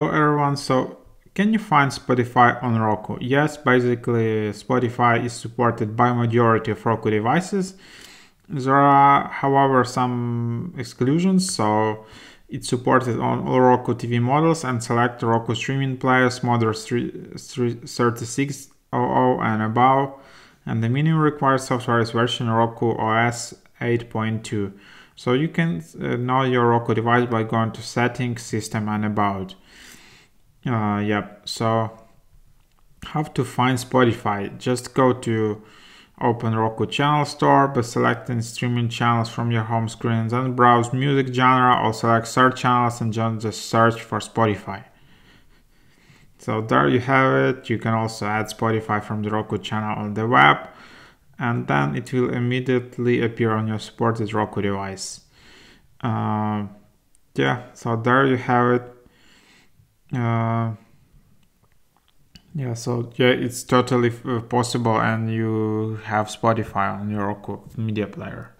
Hello everyone, so can you find Spotify on Roku? Yes, basically Spotify is supported by majority of Roku devices. There are however some exclusions, so it's supported on all Roku TV models and select Roku streaming players models 3600 and above and the minimum required software is version Roku OS 8.2. So you can uh, know your Roku device by going to settings, system and about. Uh, yep, so how to find Spotify? Just go to open Roku channel store by selecting streaming channels from your home screen, then browse music genre or select search channels and just search for Spotify. So there you have it. You can also add Spotify from the Roku channel on the web and then it will immediately appear on your supported Roku device. Uh, yeah, so there you have it uh, yeah so yeah it's totally possible and you have spotify on your media player